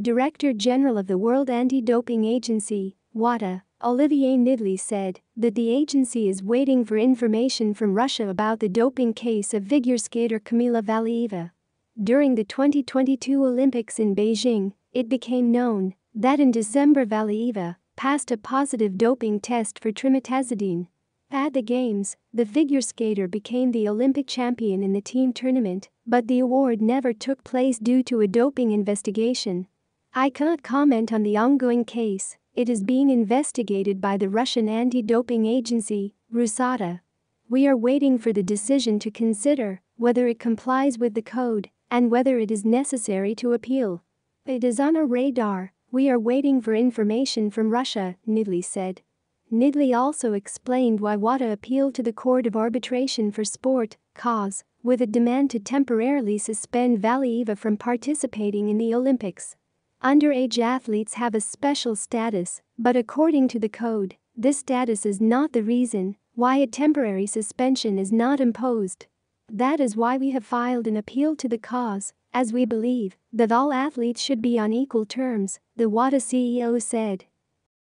Director General of the World Anti-Doping Agency, WADA, Olivier Niggli said that the agency is waiting for information from Russia about the doping case of figure skater Kamila Valieva. During the 2022 Olympics in Beijing, it became known that in December Valieva passed a positive doping test for trimetazidine. At the Games, the figure skater became the Olympic champion in the team tournament, but the award never took place due to a doping investigation. I can't comment on the ongoing case, it is being investigated by the Russian anti-doping agency, RUSADA. We are waiting for the decision to consider whether it complies with the code and whether it is necessary to appeal. It is on our radar, we are waiting for information from Russia, Niggli said. Niggli also explained why WADA appealed to the Court of Arbitration for Sport, CAS, with a demand to temporarily suspend Valieva from participating in the Olympics. Underage athletes have a special status, but according to the code, this status is not the reason why a temporary suspension is not imposed. That is why we have filed an appeal to the CAS, as we believe that all athletes should be on equal terms, the WADA CEO said.